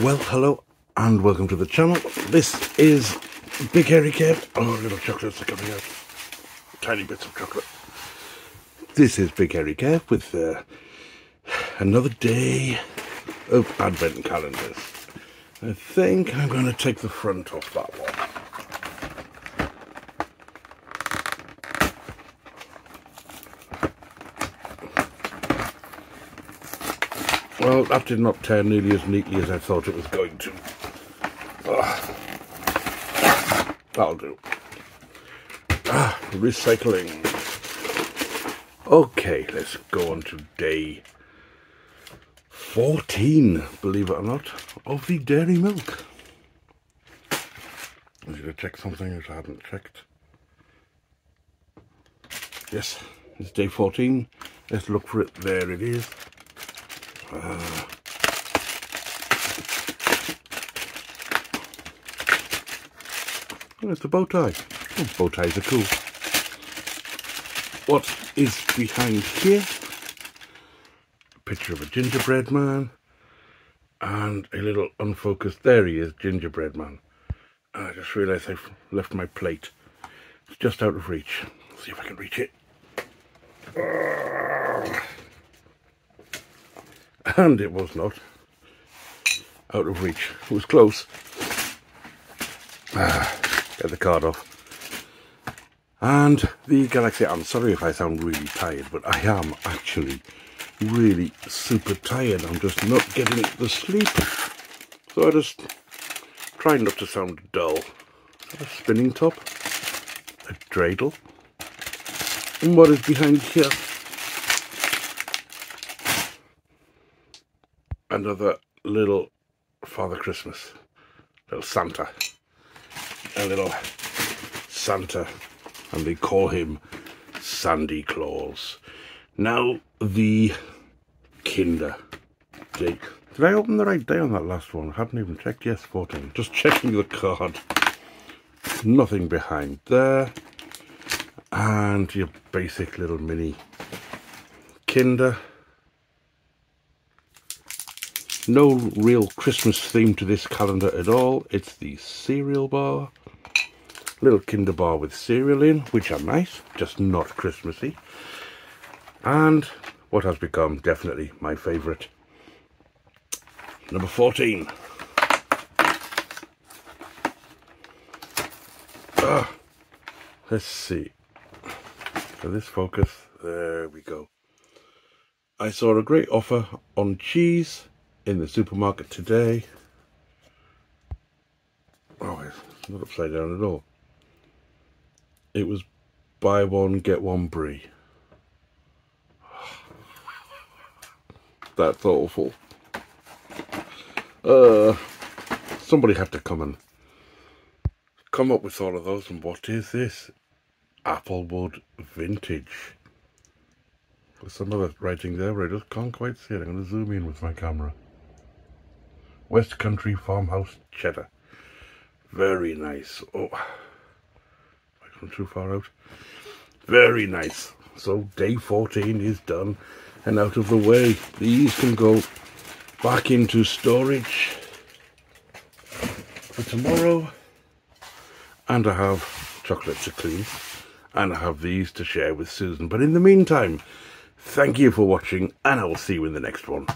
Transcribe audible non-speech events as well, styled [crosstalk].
Well, hello and welcome to the channel. This is Big Hairy Kev. Oh, little chocolates are coming out. Tiny bits of chocolate. This is Big Hairy Kev with uh, another day of advent calendars. I think I'm going to take the front off that one. Well, that did not turn nearly as neatly as I thought it was going to. Ah. That'll do. Ah, recycling. Okay, let's go on to day 14, believe it or not, of the dairy milk. I need to check something which I haven't checked. Yes, it's day 14. Let's look for it. There it is. Uh, it's a bow tie. Oh, bow ties are cool. What is behind here? A picture of a gingerbread man and a little unfocused. There he is, gingerbread man. I just realised I've left my plate. It's just out of reach. Let's see if I can reach it. Uh, and it was not out of reach. It was close. Ah, get the card off. And the Galaxy, I'm sorry if I sound really tired, but I am actually really super tired. I'm just not getting the sleep. So I just try not to sound dull. A spinning top, a dreidel, and what is behind here? Another little Father Christmas, little Santa, a little Santa, and they call him Sandy Claus. Now, the Kinder date. Did I open the right day on that last one? I haven't even checked. Yes, 14. Just checking the card. Nothing behind there. And your basic little mini Kinder. No real Christmas theme to this calendar at all. It's the cereal bar. Little Kinder bar with cereal in, which are nice, just not Christmassy. And what has become definitely my favourite. Number 14. Ah, let's see. So this focus, there we go. I saw a great offer on cheese in the supermarket today. Oh, it's not upside down at all. It was buy one, get one brie. [sighs] That's awful. Uh, somebody had to come and come up with all of those. And what is this? Applewood Vintage. There's some other writing there, I just can't quite see it. I'm going to zoom in with my camera. West Country Farmhouse Cheddar. Very nice. Oh, I gone too far out. Very nice. So day 14 is done and out of the way. These can go back into storage for tomorrow. And I have chocolate to clean. And I have these to share with Susan. But in the meantime, thank you for watching and I will see you in the next one.